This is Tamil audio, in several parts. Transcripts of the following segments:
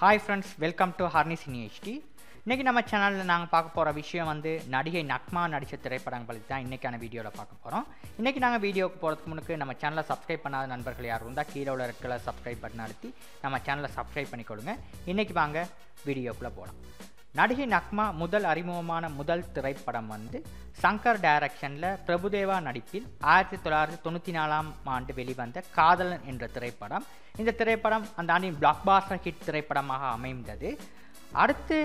ஹாய் ஃப்ரெண்ட்ஸ் வெல்கம் டு ஹார்னிஸ் சினி ஹெச்டி இன்றைக்கி நம்ம சேனலில் நாங்கள் பார்க்க போகிற விஷயம் வந்து நடிகை நக்மா நடித்த திரைப்படங்கள் தான் இன்றைக்கான வீடியோவில் பார்க்க போகிறோம் இன்றைக்கி நாங்கள் வீடியோக்கு போகிறதுக்கு முன்னுக்கு நம்ம சேனலை சப்ஸ்கிரைப் பண்ணாத நண்பர்கள் யார் இருந்தால் கீழே உள்ள ரெட் கலர் சப்ஸ்கிரைப் பட்டன் அழுத்தி நம்ம சேனலை சப்ஸ்கிரைப் பண்ணிக்கொடுங்க இன்றைக்கி வாங்க வீடியோக்குள்ளே போகலாம் நடிகை நக்மா முதல் அறிமுகமான முதல் திரைப்படம் வந்து சங்கர் டைரக்ஷனில் பிரபுதேவா நடிப்பில் ஆயிரத்தி தொள்ளாயிரத்தி தொண்ணூற்றி நாலாம் ஆண்டு வெளிவந்த காதலன் என்ற திரைப்படம். இந்த திரைப்படம் அந்த ஆண்டின் பிளாக்பாஸ்டர் ஹிட் திரைப்படமாக அமைந்தது. அடுத்து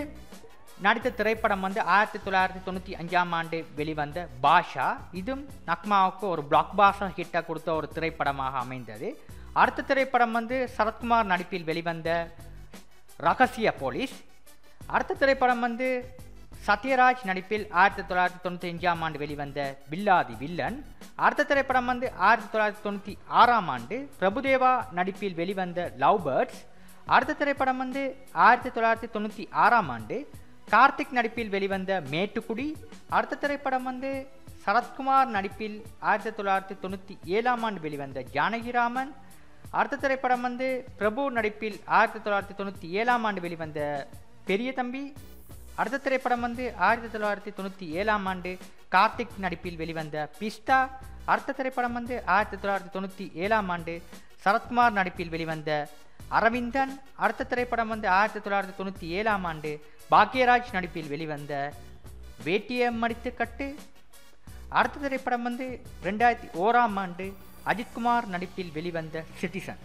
நடித்த திரைப்படம் வந்து ஆயிரத்தி தொள்ளாயிரத்தி தொண்ணூற்றி அஞ்சாம் ஆண்டு வெளிவந்த பாஷா. இதுவும் நக்மாவுக்கு ஒரு பிளாக்பாஸ்டர் ஹிட்டை கொடுத்த ஒரு திரைப்படமாக அமைந்தது. அடுத்த திரைப்படம் வந்து சரத்குமார் நடிப்பில் வெளிவந்த ரகசிய போலீஸ். அடுத்த திரைப்படம் வந்து சத்யராஜ் நடிப்பில் ஆயிரத்தி தொள்ளாயிரத்தி தொண்ணூற்றி அஞ்சாம் ஆண்டு வெளிவந்த வில்லாதி வில்லன். அடுத்த திரைப்படம் வந்து ஆயிரத்தி தொள்ளாயிரத்தி தொண்ணூற்றி ஆறாம் ஆண்டு பிரபுதேவா நடிப்பில் வெளிவந்த லவ் பேர்ட்ஸ். அடுத்த திரைப்படம் வந்து ஆயிரத்தி தொள்ளாயிரத்தி தொண்ணூற்றி ஆறாம் ஆண்டு கார்த்திக் நடிப்பில் வெளிவந்த மேட்டுக்குடி. அடுத்த திரைப்படம் வந்து சரத்குமார் நடிப்பில் ஆயிரத்தி தொள்ளாயிரத்தி தொண்ணூற்றி ஏழாம் ஆண்டு வெளிவந்த ஜானகிராமன். அடுத்த திரைப்படம் வந்து பிரபு நடிப்பில் ஆயிரத்தி தொள்ளாயிரத்தி தொண்ணூற்றி ஏழாம் ஆண்டு வெளிவந்த பெரிய தம்பி அடுத்த திரைப்படம் வந்து ஆயிரத்தி தொள்ளாயிரத்தி தொண்ணூற்றி ஏழாம் ஆண்டு கார்த்திக் நடிப்பில் வெளிவந்த பிஸ்தா அடுத்த திரைப்படம் வந்து ஆயிரத்தி தொள்ளாயிரத்தி தொண்ணூற்றி ஏழாம் ஆண்டு சரத்குமார் நடிப்பில் வெளிவந்த அரவிந்தன். அடுத்த திரைப்படம் வந்து ஆயிரத்தி தொள்ளாயிரத்தி தொண்ணூற்றி ஏழாம் ஆண்டு பாக்யராஜ் நடிப்பில் வெளிவந்த வேட்டியம் மடித்து கட்டு அடுத்த திரைப்படம் வந்து ரெண்டாயிரத்தி ஓராம் ஆண்டு அஜித்குமார் நடிப்பில் வெளிவந்த சிட்டிசன்.